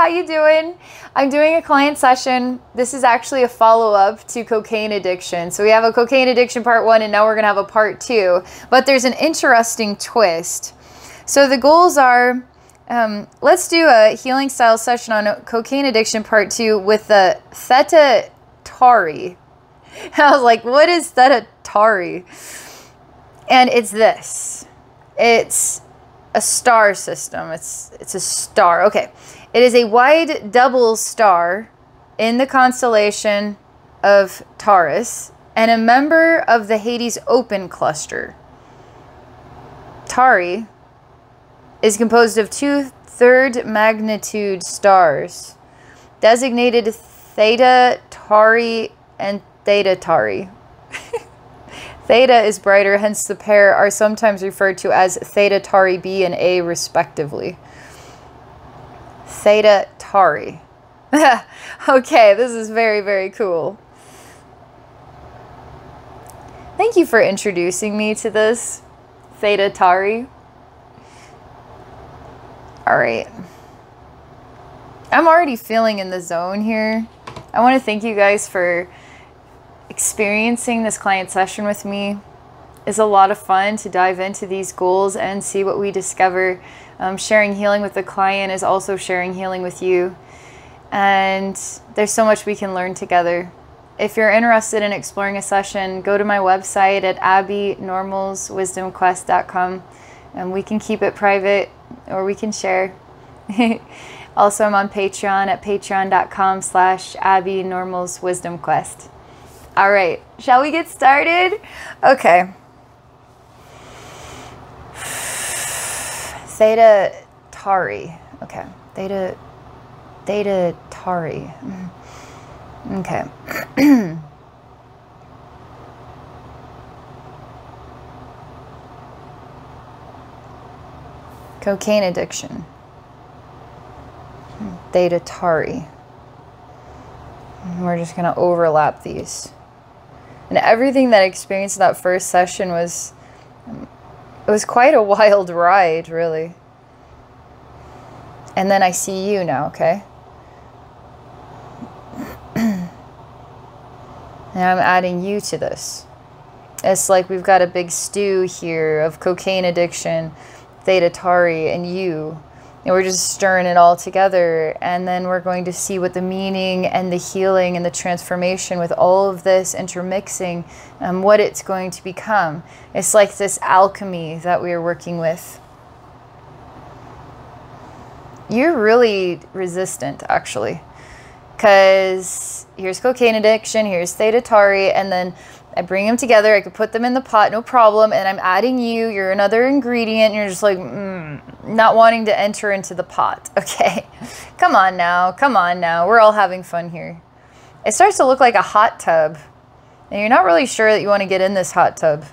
how you doing? I'm doing a client session. This is actually a follow-up to cocaine addiction. So we have a cocaine addiction part one, and now we're gonna have a part two. But there's an interesting twist. So the goals are, um, let's do a healing style session on cocaine addiction part two with the Theta Tauri. I was like, what is Theta Tauri? And it's this. It's a star system. It's it's a star. Okay. It is a wide double star in the constellation of Taurus and a member of the Hyades Open cluster. Tauri is composed of two third magnitude stars designated Theta Tauri and Theta Tauri. Theta is brighter, hence the pair are sometimes referred to as Theta Tauri B and A respectively. Theta Tauri. okay, this is very, very cool. Thank you for introducing me to this, Theta Tauri. Alright. I'm already feeling in the zone here. I want to thank you guys for experiencing this client session with me is a lot of fun to dive into these goals and see what we discover. Um, sharing healing with the client is also sharing healing with you. And there's so much we can learn together. If you're interested in exploring a session, go to my website at abbeynormalswisdomquest.com and we can keep it private or we can share. also, I'm on Patreon at patreon.com slash abbeynormalswisdomquest. All right, shall we get started? Okay. Theta Tauri. Okay, Theta, Theta Tauri. Mm. Okay. Cocaine addiction. Theta Tauri. We're just going to overlap these. And everything that I experienced in that first session was, it was quite a wild ride, really. And then I see you now, okay? and I'm adding you to this. It's like we've got a big stew here of cocaine addiction, Theta Tauri, and you and we're just stirring it all together. And then we're going to see what the meaning and the healing and the transformation with all of this intermixing um, what it's going to become. It's like this alchemy that we are working with. You're really resistant actually. Because here's cocaine addiction here's theta tauri and then I bring them together. I could put them in the pot, no problem. And I'm adding you. You're another ingredient. You're just like, mm, not wanting to enter into the pot. Okay. Come on now. Come on now. We're all having fun here. It starts to look like a hot tub. And you're not really sure that you want to get in this hot tub.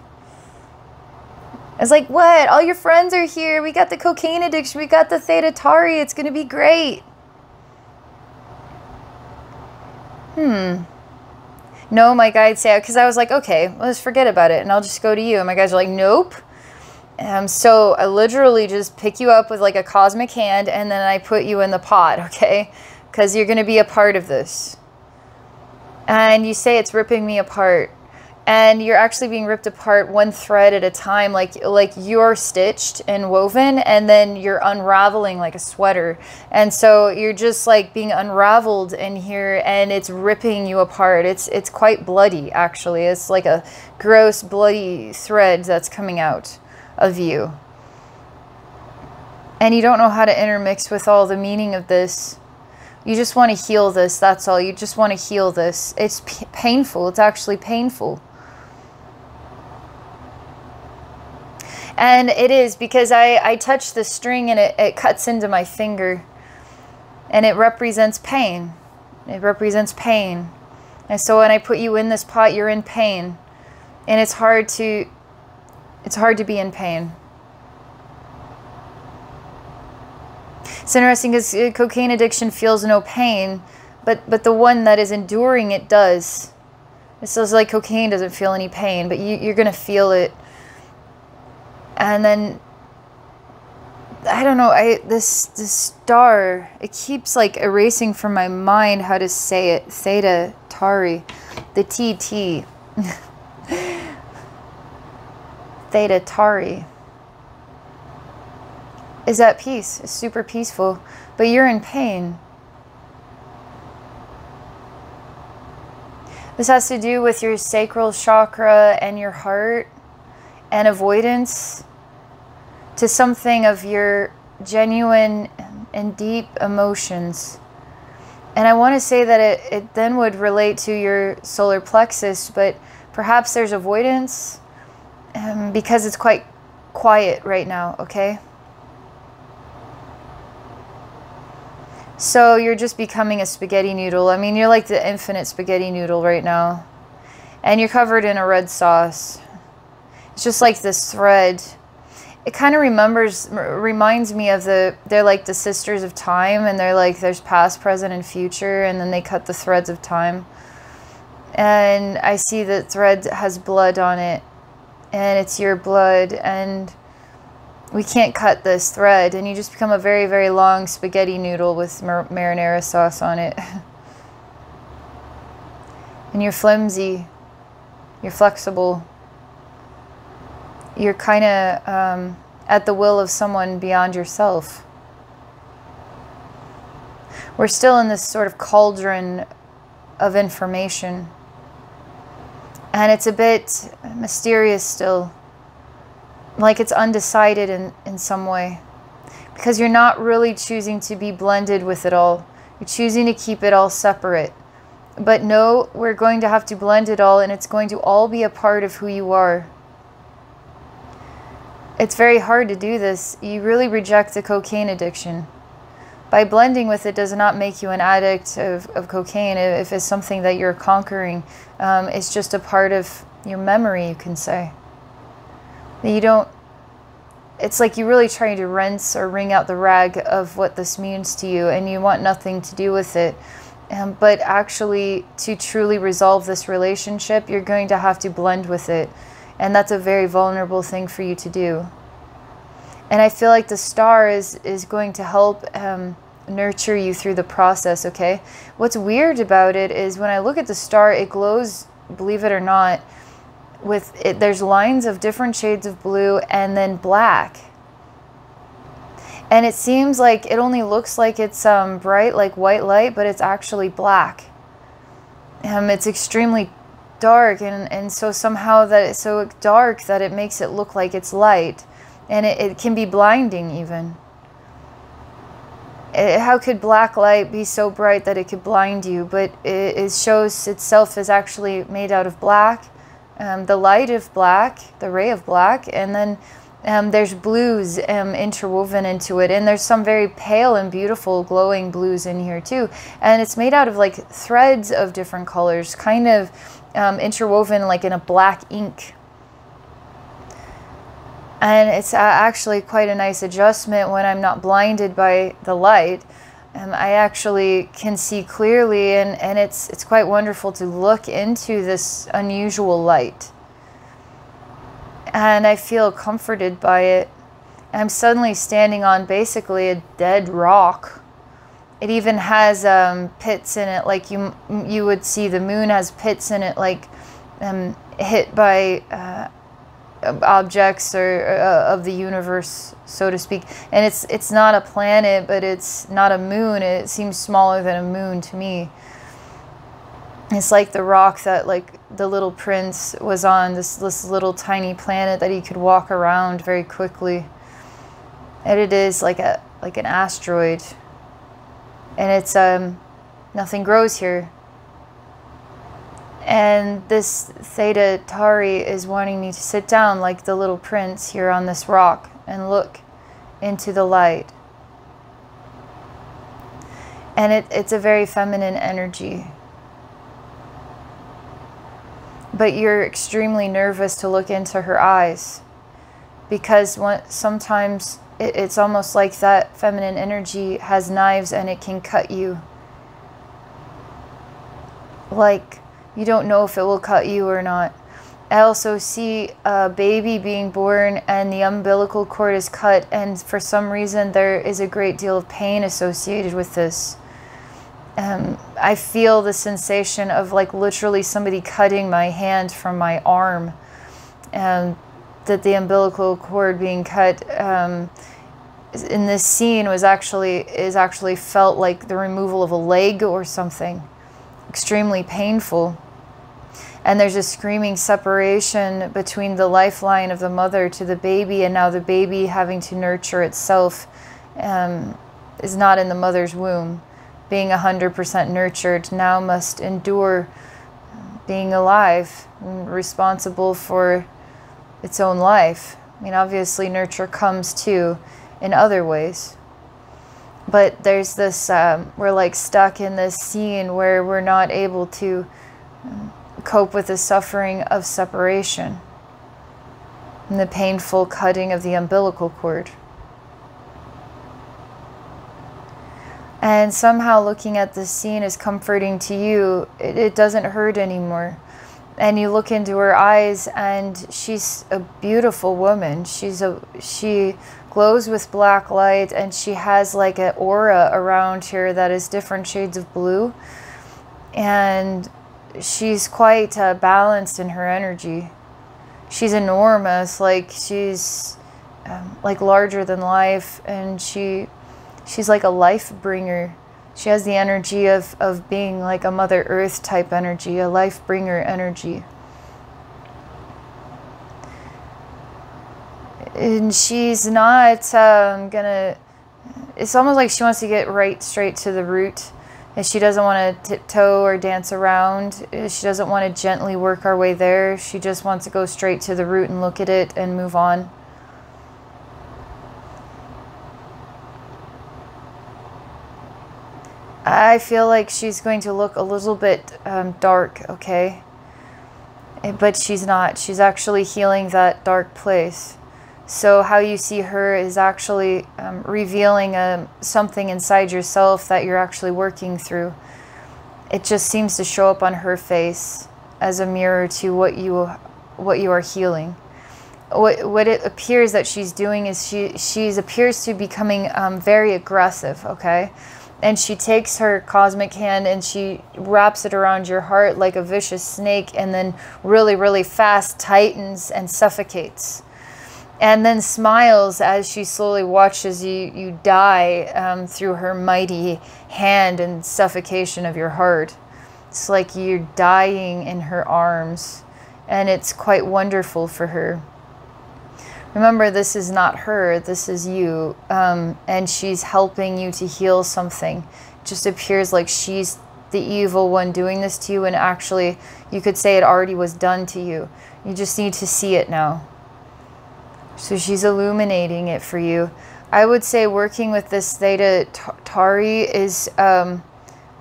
It's like, what? All your friends are here. We got the cocaine addiction. We got the Theta Tauri. It's going to be great. Hmm. No, my guides say, because I was like, okay, let's forget about it and I'll just go to you. And my guys are like, nope. Um, so I literally just pick you up with like a cosmic hand and then I put you in the pot, okay? Because you're going to be a part of this. And you say it's ripping me apart and you're actually being ripped apart one thread at a time like like you're stitched and woven and then you're unraveling like a sweater. And so you're just like being unraveled in here and it's ripping you apart. It's it's quite bloody actually. It's like a gross bloody thread that's coming out of you. And you don't know how to intermix with all the meaning of this. You just want to heal this that's all. You just want to heal this. It's painful. It's actually painful And it is because I, I touch the string and it, it cuts into my finger. And it represents pain. It represents pain. And so when I put you in this pot, you're in pain. And it's hard to it's hard to be in pain. It's interesting because uh, cocaine addiction feels no pain, but but the one that is enduring it does. It feels like cocaine doesn't feel any pain, but you, you're gonna feel it and then I don't know. I this this star. It keeps like erasing from my mind how to say it. Theta Tauri, the TT. Theta Tauri is at peace. It's super peaceful, but you're in pain. This has to do with your sacral chakra and your heart and avoidance to something of your genuine and deep emotions. And I want to say that it, it then would relate to your solar plexus, but perhaps there's avoidance um, because it's quite quiet right now, okay? So you're just becoming a spaghetti noodle. I mean, you're like the infinite spaghetti noodle right now. And you're covered in a red sauce. It's just like this thread. It kind of remembers, reminds me of the, they're like the sisters of time and they're like, there's past, present, and future. And then they cut the threads of time. And I see that thread has blood on it. And it's your blood. And we can't cut this thread and you just become a very very long spaghetti noodle with mar marinara sauce on it and you're flimsy you're flexible you're kind of um, at the will of someone beyond yourself we're still in this sort of cauldron of information and it's a bit mysterious still like it's undecided in, in some way. Because you're not really choosing to be blended with it all. You're choosing to keep it all separate. But no, we're going to have to blend it all and it's going to all be a part of who you are. It's very hard to do this. You really reject the cocaine addiction. By blending with it does not make you an addict of, of cocaine if it's something that you're conquering. Um, it's just a part of your memory, you can say. You don't, it's like you're really trying to rinse or wring out the rag of what this means to you and you want nothing to do with it. Um, but actually, to truly resolve this relationship, you're going to have to blend with it. And that's a very vulnerable thing for you to do. And I feel like the star is, is going to help um, nurture you through the process, okay? What's weird about it is when I look at the star, it glows, believe it or not, with it, there's lines of different shades of blue and then black. And it seems like it only looks like it's um, bright, like white light, but it's actually black. Um, it's extremely dark, and, and so somehow that it's so dark that it makes it look like it's light. And it, it can be blinding even. It, how could black light be so bright that it could blind you? But it, it shows itself as actually made out of black um, the light of black, the ray of black, and then um, there's blues um, interwoven into it, and there's some very pale and beautiful glowing blues in here too. And it's made out of like threads of different colors, kind of um, interwoven like in a black ink. And it's uh, actually quite a nice adjustment when I'm not blinded by the light. Um, I actually can see clearly, and, and it's, it's quite wonderful to look into this unusual light. And I feel comforted by it. I'm suddenly standing on basically a dead rock. It even has um, pits in it, like you you would see the moon has pits in it, like um, hit by uh, objects or uh, of the universe, so to speak. And it's it's not a planet, but it's not a moon. It seems smaller than a moon to me. It's like the rock that like the little prince was on this this little tiny planet that he could walk around very quickly. And it is like a like an asteroid. And it's um nothing grows here. And this Theta Tauri is wanting me to sit down like the little prince here on this rock and look into the light. And it, it's a very feminine energy. But you're extremely nervous to look into her eyes because sometimes it, it's almost like that feminine energy has knives and it can cut you. Like you don't know if it will cut you or not. I also see a baby being born and the umbilical cord is cut, and for some reason, there is a great deal of pain associated with this. Um, I feel the sensation of like literally somebody cutting my hand from my arm, and that the umbilical cord being cut um, in this scene was actually is actually felt like the removal of a leg or something, extremely painful. And there's a screaming separation between the lifeline of the mother to the baby and now the baby having to nurture itself um, is not in the mother's womb. Being 100% nurtured now must endure being alive and responsible for its own life i mean obviously nurture comes too in other ways but there's this um, we're like stuck in this scene where we're not able to um, cope with the suffering of separation and the painful cutting of the umbilical cord. And somehow looking at this scene is comforting to you. It, it, doesn't hurt anymore. And you look into her eyes and she's a beautiful woman. She's a she glows with black light and she has like an aura around her that is different shades of blue. And she's quite uh, balanced in her energy. She's enormous, like she's um, like larger than life, and she she's like a life bringer. She has the energy of, of being like a Mother Earth type energy, a life bringer energy. And she's not um, gonna, it's almost like she wants to get right straight to the root And she doesn't want to tiptoe or dance around, she doesn't want to gently work our way there, she just wants to go straight to the root and look at it and move on. I feel like she's going to look a little bit um, dark, okay? Eh, but she's not. She's actually healing that dark place. So how you see her is actually um, revealing um, something inside yourself that you're actually working through. It just seems to show up on her face as a mirror to what you what you are healing. What what it appears that she's doing is she she's appears to be becoming um, very aggressive. Okay. And she takes her cosmic hand and she wraps it around your heart like a vicious snake and then really, really fast tightens and suffocates and then smiles as she slowly watches you, you die um, through her mighty hand and suffocation of your heart. It's like you're dying in her arms, and it's quite wonderful for her. Remember, this is not her, this is you, um, and she's helping you to heal something. It just appears like she's the evil one doing this to you, and actually, you could say it already was done to you. You just need to see it now. So she's illuminating it for you. I would say working with this Theta Tauri is, um,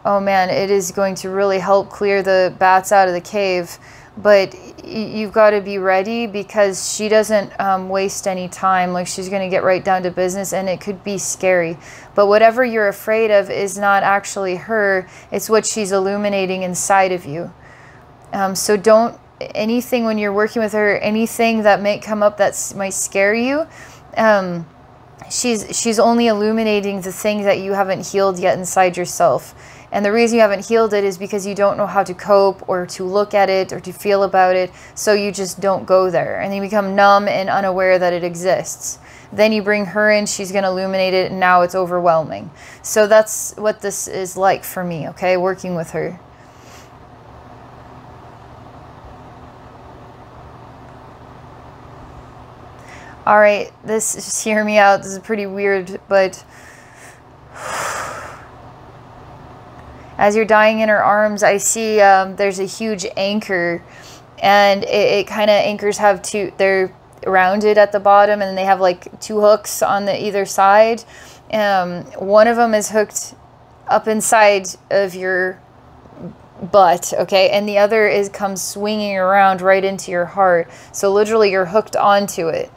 oh man, it is going to really help clear the bats out of the cave. But you've got to be ready because she doesn't um, waste any time. Like she's going to get right down to business and it could be scary. But whatever you're afraid of is not actually her, it's what she's illuminating inside of you. Um, so don't anything when you're working with her, anything that might come up that might scare you, um, she's she's only illuminating the thing that you haven't healed yet inside yourself. And the reason you haven't healed it is because you don't know how to cope or to look at it or to feel about it. So you just don't go there. And you become numb and unaware that it exists. Then you bring her in, she's going to illuminate it, and now it's overwhelming. So that's what this is like for me, okay, working with her. All right, this, just hear me out. This is pretty weird, but as you're dying in her arms, I see um, there's a huge anchor, and it, it kind of anchors have two. They're rounded at the bottom, and they have like two hooks on the either side. Um, one of them is hooked up inside of your butt, okay, and the other is comes swinging around right into your heart. So literally, you're hooked onto it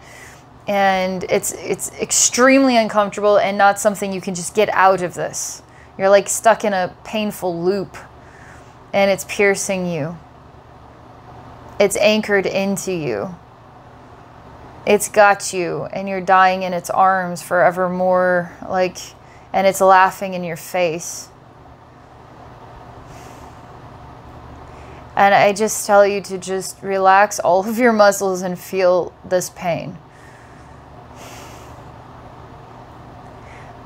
and it's it's extremely uncomfortable and not something you can just get out of this. You're like stuck in a painful loop and it's piercing you. It's anchored into you. It's got you, and you're dying in its arms forevermore, like, and it's laughing in your face. And I just tell you to just relax all of your muscles and feel this pain.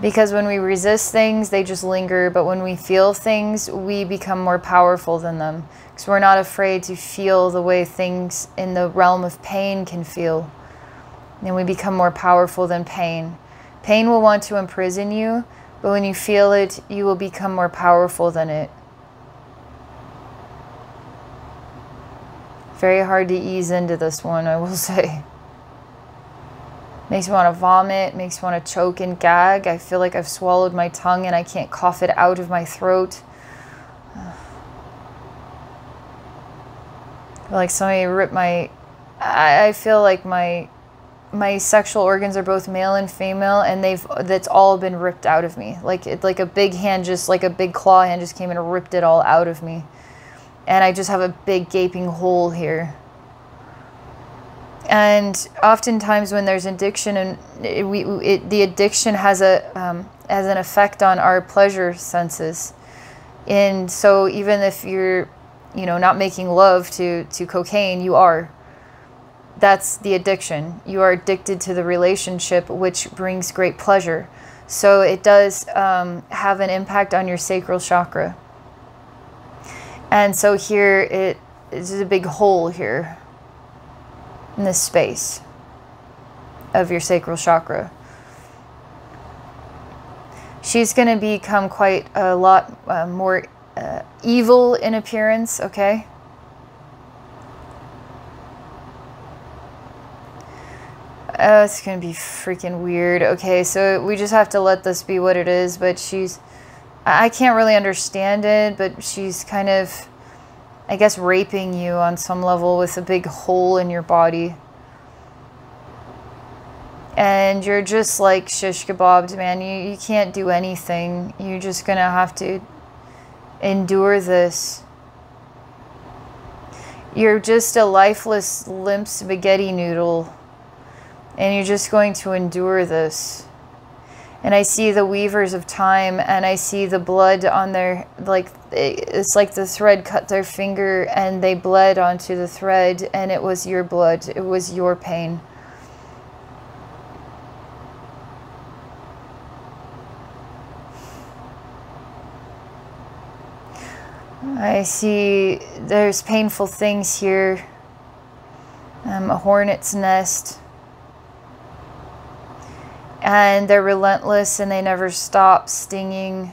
Because when we resist things, they just linger. But when we feel things, we become more powerful than them. Because we're not afraid to feel the way things in the realm of pain can feel. And we become more powerful than pain. Pain will want to imprison you, but when you feel it, you will become more powerful than it. Very hard to ease into this one, I will say. Makes me want to vomit, makes me want to choke and gag. I feel like I've swallowed my tongue and I can't cough it out of my throat. like somebody ripped my I, I feel like my my sexual organs are both male and female and they've that's all been ripped out of me like it like a big hand just like a big claw hand just came and ripped it all out of me and i just have a big gaping hole here and oftentimes when there's addiction and it, we it, the addiction has a um, has an effect on our pleasure senses. And so even if you're you know not making love to to cocaine you are. That's the addiction. You are addicted to the relationship which brings great pleasure. So it does um, have an impact on your sacral chakra. And so here it is a big hole here in this space of your sacral chakra. She's going to become quite a lot uh, more uh, evil in appearance, okay? Oh, it's going to be freaking weird. Okay, so we just have to let this be what it is, but she's... I can't really understand it, but she's kind of I guess, raping you on some level with a big hole in your body. And you're just like shish kebabbed, man. You, you can't do anything. You're just going to have to endure this. You're just a lifeless, limp spaghetti noodle. And you're just going to endure this and I see the weavers of time and I see the blood on their like it's like the thread cut their finger and they bled onto the thread and it was your blood. It was your pain. I see there's painful things here. Um, a hornet's nest and they're relentless and they never stop stinging.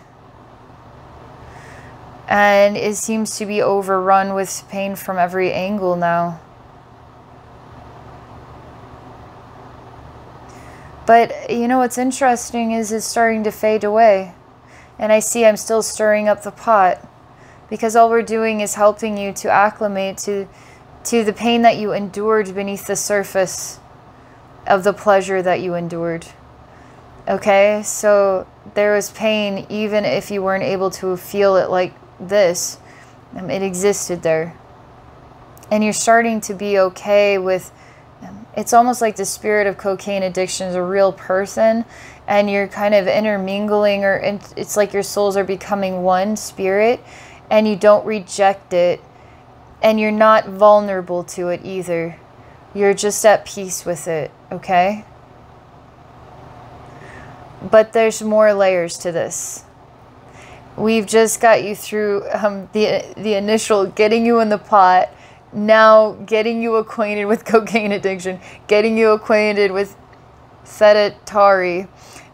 And it seems to be overrun with pain from every angle now. But you know what's interesting is it's starting to fade away. And I see I'm still stirring up the pot because all we're doing is helping you to acclimate to to the pain that you endured beneath the surface of the pleasure that you endured. Okay, so there was pain even if you weren't able to feel it like this. Um, it existed there. And you're starting to be okay with um, it's almost like the spirit of cocaine addiction is a real person and you're kind of intermingling or it's like your souls are becoming one spirit and you don't reject it and you're not vulnerable to it either. You're just at peace with it, okay? But there's more layers to this. We've just got you through um, the, the initial getting you in the pot, now getting you acquainted with cocaine addiction, getting you acquainted with Theta Tauri.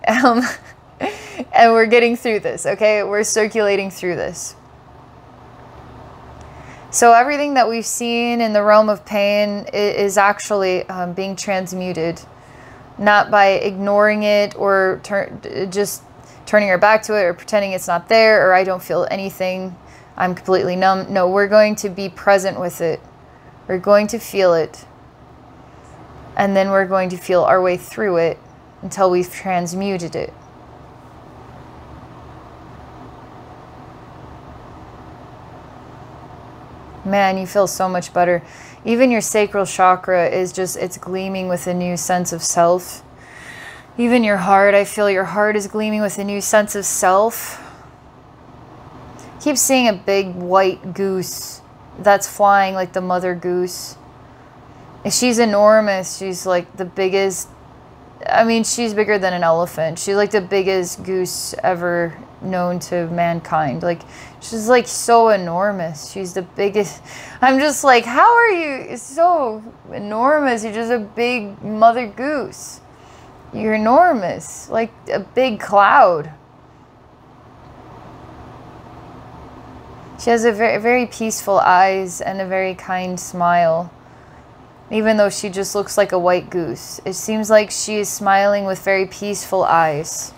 Um, and we're getting through this, okay? We're circulating through this. So everything that we've seen in the realm of pain is actually um, being transmuted not by ignoring it or just turning our back to it or pretending it's not there or I don't feel anything. I'm completely numb. No, we're going to be present with it. We're going to feel it. And then we're going to feel our way through it until we've transmuted it. Man, you feel so much better. Even your sacral chakra is just, it's gleaming with a new sense of self. Even your heart, I feel your heart is gleaming with a new sense of self. Keep seeing a big white goose that's flying like the mother goose. She's enormous. She's like the biggest. I mean, she's bigger than an elephant. She's like the biggest goose ever known to mankind. Like, she's like so enormous. She's the biggest. I'm just like, how are you so enormous? You're just a big mother goose. You're enormous, like a big cloud. She has a very, very peaceful eyes and a very kind smile. Even though she just looks like a white goose. It seems like she is smiling with very peaceful eyes.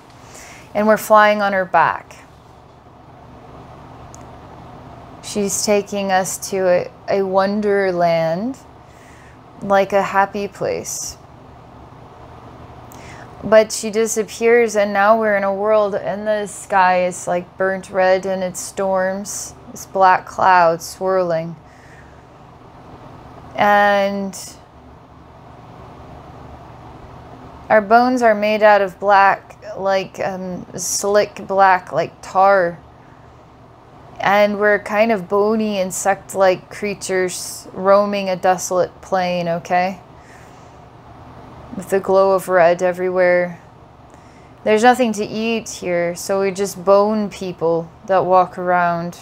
And we're flying on her back. She's taking us to a, a wonderland, like a happy place. But she disappears, and now we're in a world, and the sky is like burnt red and it storms. This black cloud swirling. And our bones are made out of black, like um, slick black, like tar. And we're kind of bony, insect like creatures roaming a desolate plain, okay? With the glow of red everywhere. There's nothing to eat here, so we're just bone people that walk around.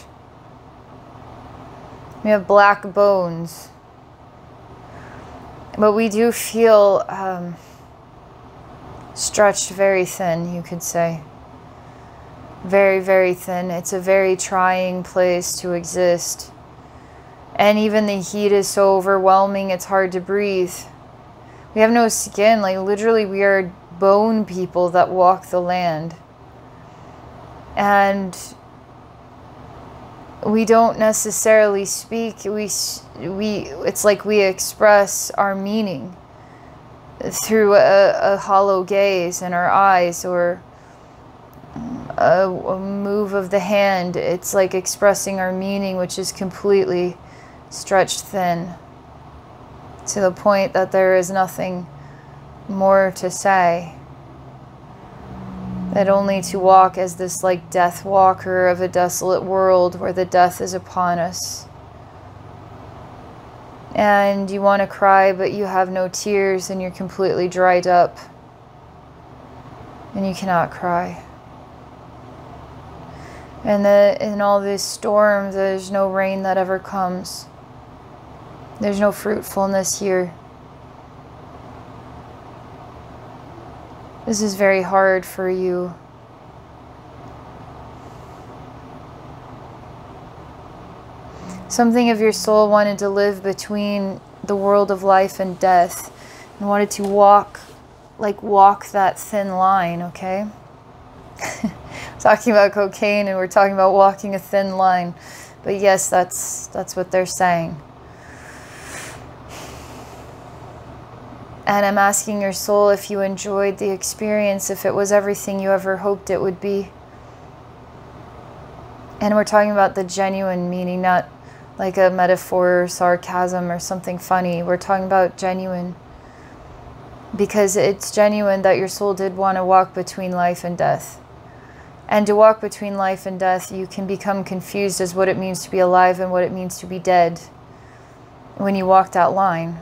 We have black bones. But we do feel um, stretched very thin, you could say. Very, very thin. It's a very trying place to exist. And even the heat is so overwhelming, it's hard to breathe. We have no skin. Like, literally, we are bone people that walk the land. And we don't necessarily speak we we it's like we express our meaning through a, a hollow gaze in our eyes or a, a, move of the hand it's like expressing our meaning which is completely stretched thin to the point that there is nothing more to say that only to walk as this like death walker of a desolate world where the death is upon us. And you want to cry, but you have no tears and you're completely dried up. And you cannot cry. And in all these storms, there's no rain that ever comes. There's no fruitfulness here. This is very hard for you. Something of your soul wanted to live between the world of life and death and wanted to walk, like walk that thin line, okay? talking about cocaine and we're talking about walking a thin line. But yes, that's that's what they're saying. And I'm asking your soul if you enjoyed the experience, if it was everything you ever hoped it would be. And we're talking about the genuine meaning, not like a metaphor or sarcasm or something funny. We're talking about genuine. Because it's genuine that your soul did want to walk between life and death. And to walk between life and death, you can become confused as what it means to be alive and what it means to be dead when you walk that line.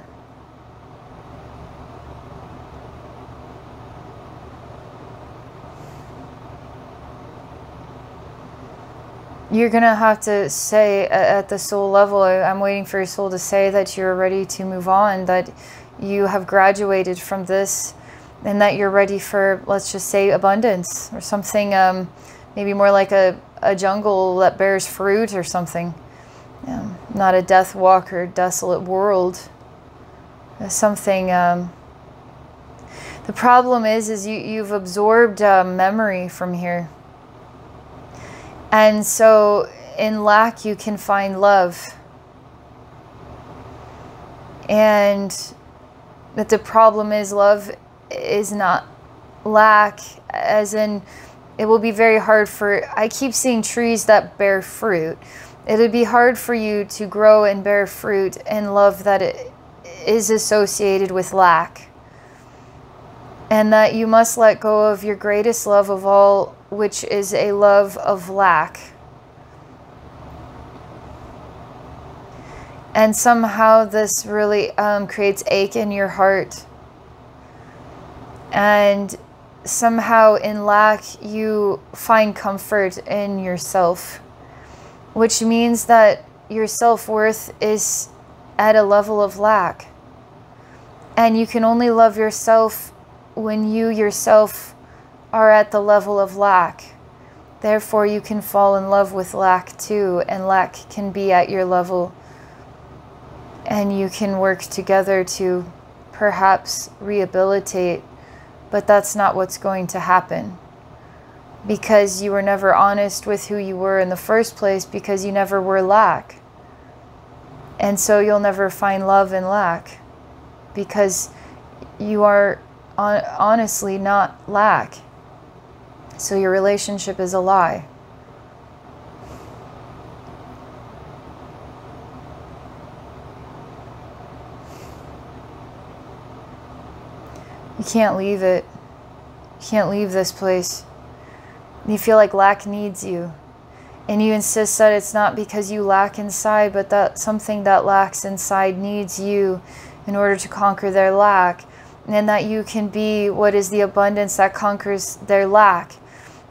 You're to have to say at the soul level, I'm waiting for your soul to say that you're ready to move on, that you have graduated from this, and that you're ready for, let's just say, abundance or something, um, maybe more like a, a jungle that bears fruit or something. Um, not a death walker, desolate world. Something. Um, the problem is, is you, you've absorbed uh, memory from here. And so in lack, you can find love. And that the problem is, love is not lack, as in, it will be very hard for. I keep seeing trees that bear fruit, It'd be hard for you to grow and bear fruit and love that it is associated with lack. And that you must let go of your greatest love of all, which is a love of lack. And somehow this really um, creates ache in your heart. And somehow in lack, you find comfort in yourself, which means that your self worth is at a level of lack. And you can only love yourself when you yourself are at the level of lack. Therefore, you can fall in love with lack too, and lack can be at your level. And you can work together to perhaps rehabilitate, but that's not what's going to happen. Because you were never honest with who you were in the first place, because you never were lack. And so you'll never find love in lack because you are on, honestly not lack. So your relationship is a lie. You can't leave it. You can't leave this place. You feel like lack needs you. And you insist that it's not because you lack inside, but that something that lacks inside needs you in order to conquer their lack. And that you can be what is the abundance that conquers their lack.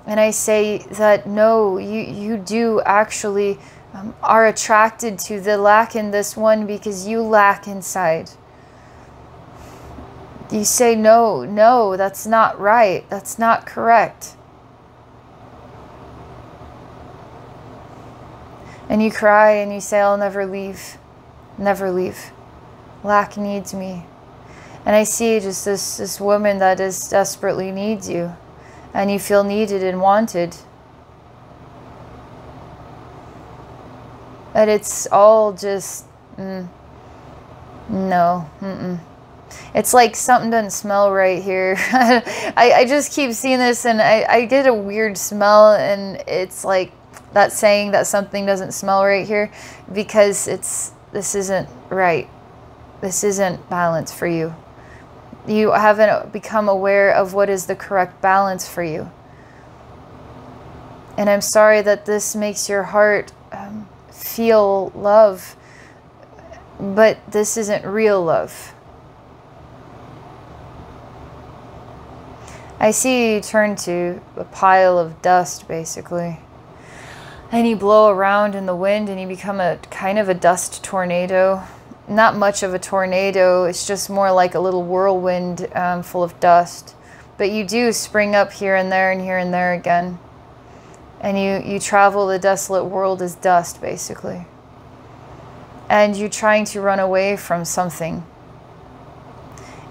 And I say that no, you, you do actually um, are attracted to the lack in this one because you lack inside. You say, no, no, that's not right. That's not correct. And you cry and you say, I'll never leave, never leave. Lack needs me. And I see just this, this woman that is desperately needs you. And you feel needed and wanted. But it's all just, mm, no, mm-mm. It's like something doesn't smell right here. I, I just keep seeing this and I, I get a weird smell and it's like that saying that something doesn't smell right here because it's this isn't right. This isn't balance for you. You haven't become aware of what is the correct balance for you. And I'm sorry that this makes your heart um, feel love, but this isn't real love. I see you turn to a pile of dust, basically and you blow around in the wind and you become a kind of a dust tornado. Not much of a tornado, it's just more like a little whirlwind um, full of dust. But you do spring up here and there and here and there again. And you, you travel the desolate world as dust, basically. And you're trying to run away from something.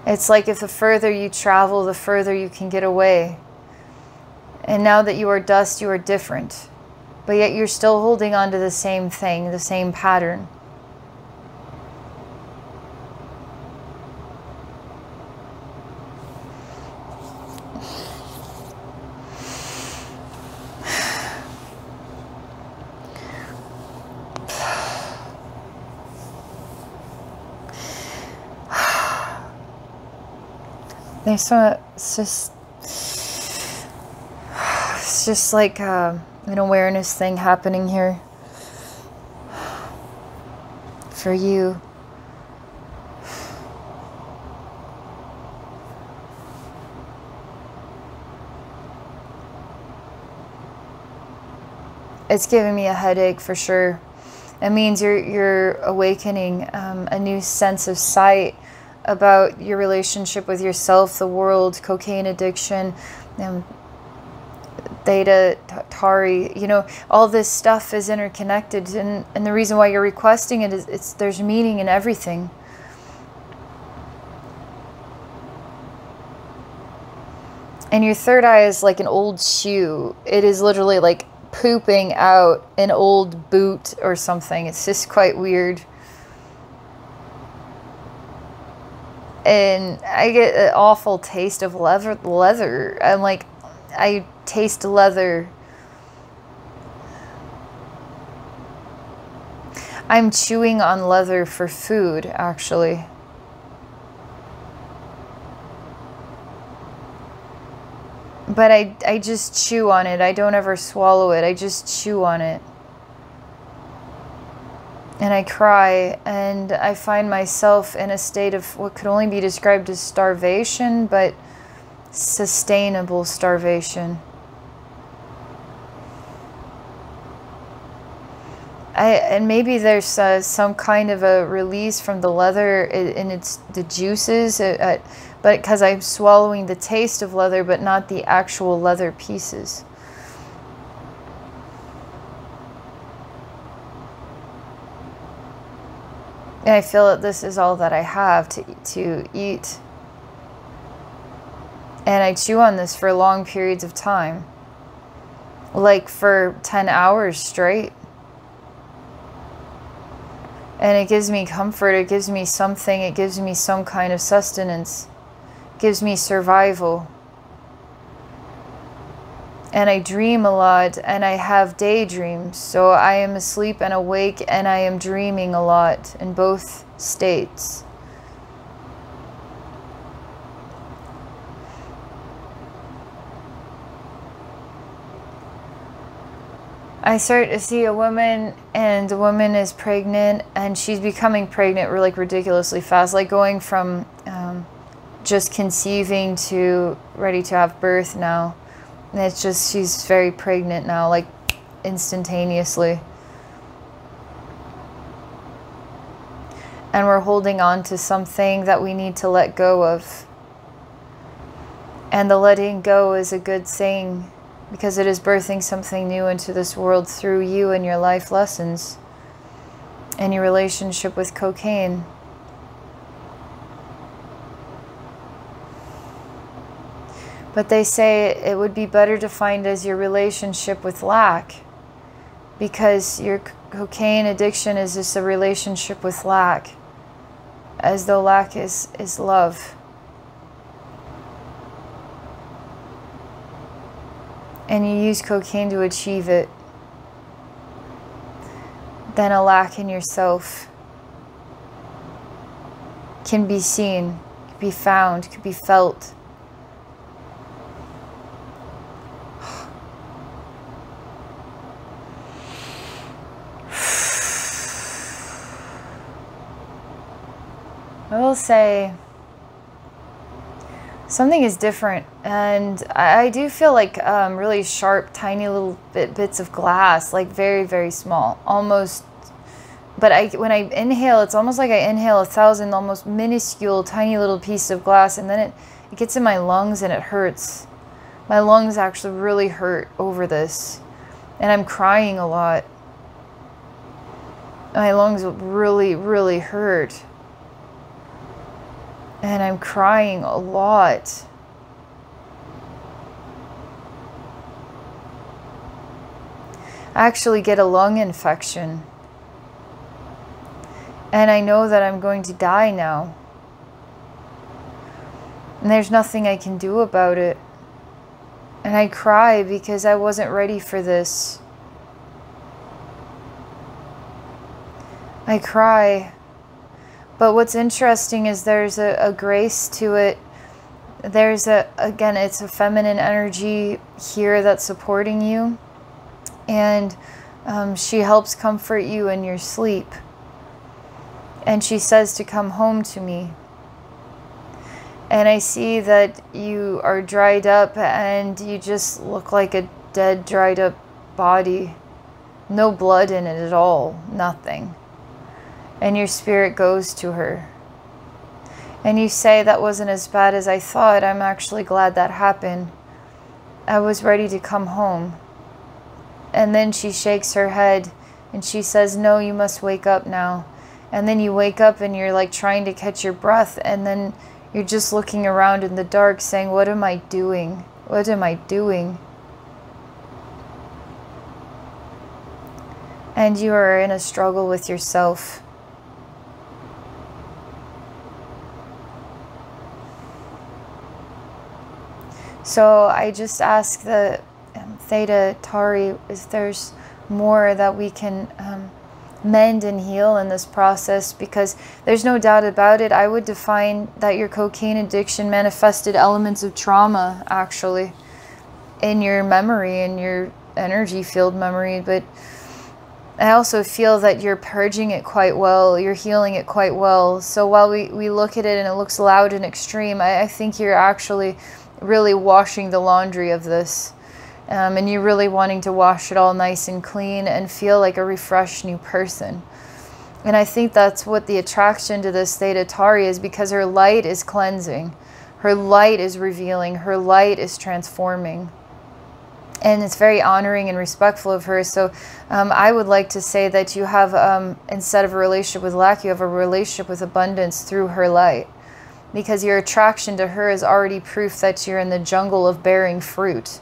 It's like if the further you travel, the further you can get away. And now that you are dust, you are different but yet you're still holding on to the same thing, the same pattern. It's just it's just like. Uh, an awareness thing happening here for you. It's giving me a headache for sure. It means you're you're awakening um, a new sense of sight about your relationship with yourself, the world, cocaine addiction, um, theta, tauri, you know, all this stuff is interconnected. And, and the reason why you're requesting it is it's, there's meaning in everything. And your third eye is like an old shoe. It is literally like pooping out an old boot or something. It's just quite weird. And I get an awful taste of leather. Leather. I'm like, I taste leather. I'm chewing on leather for food, actually. But I, I just chew on it. I don't ever swallow it. I just chew on it. And I cry, and I find myself in a state of what could only be described as starvation, but sustainable starvation. I, and maybe there's uh, some kind of a release from the leather in, its the juices, uh but because I'm swallowing the taste of leather, but not the actual leather pieces. I feel that this is all that I have to to eat, and I chew on this for long periods of time, like for ten hours straight. And it gives me comfort it gives me something it gives me some kind of sustenance. It gives me survival and I dream a lot and I have daydreams so I am asleep and awake and I am dreaming a lot in both states I start to see a woman and the woman is pregnant and she's becoming pregnant like ridiculously fast, like going from um, just conceiving to ready to have birth now. And it's just, she's very pregnant now, like instantaneously. And we're holding on to something that we need to let go of. And the letting go is a good thing because it is birthing something new into this world through you and your life lessons and your relationship with cocaine. But they say it would be better defined as your relationship with lack because your cocaine addiction is just a relationship with lack, as though lack is, is love. and you use cocaine to achieve it, then a lack in yourself can be seen, can be found, can be felt. Say something is different and i, do feel like um, really sharp tiny little bit, bits of glass like very very small almost but I, when I inhale, it's almost like I inhale a thousand almost minuscule tiny little piece of glass and then it, it gets in my lungs and it hurts. My lungs actually really hurt over this and I'm crying a lot. My lungs really, really hurt and I'm crying a lot. I actually get a lung infection. And I know that I'm going to die now. And there's nothing I can do about it. And I cry because I wasn't ready for this. I cry but what's interesting is there's a, a grace to it. There's a, again, it's a feminine energy here that's supporting you. And um, she helps comfort you in your sleep. And she says to come home to me. And I see that you are dried up and you just look like a dead, dried up body. No blood in it at all. Nothing and your spirit goes to her. And you say, That wasn't as bad as I thought. I'm actually glad that happened. I was ready to come home. And then she shakes her head and she says, No, you must wake up now. And then you wake up and you're like trying to catch your breath. And then you're just looking around in the dark saying, What am I doing? What am I doing? And you are in a struggle with yourself. So I just ask the um, Theta Tauri if there's more that we can um, mend and heal in this process because there's no doubt about it. I would define that your cocaine addiction manifested elements of trauma actually in your memory in your energy field memory, but I also feel that you're purging it quite well, you're healing it quite well. So while we, we look at it and it looks loud and extreme, I, I think you're actually really washing the laundry of this. Um, and you're really wanting to wash it all nice and clean and feel like a refreshed new person. And I think that's what the attraction to this Theta Tauri is because her light is cleansing, her light is revealing, her light is transforming and it's very honoring and respectful of her. So um, I would like to say that you have, um, instead of a relationship with lack, you have a relationship with abundance through her light. Because your attraction to her is already proof that you're in the jungle of bearing fruit.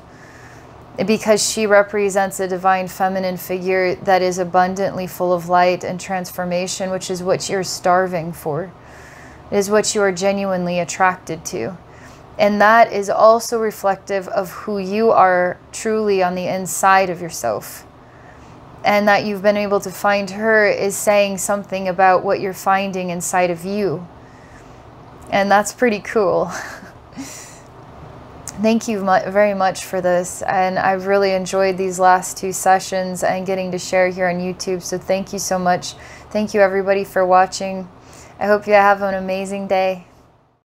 Because she represents a divine feminine figure that is abundantly full of light and transformation, which is what you're starving for. It is what you are genuinely attracted to. And that is also reflective of who you are truly on the inside of yourself. And that you've been able to find her is saying something about what you're finding inside of you. And that's pretty cool. Thank you very much for this. And I've really enjoyed these last two sessions and getting to share here on YouTube. So thank you so much. Thank you, everybody, for watching. I hope you have an amazing day.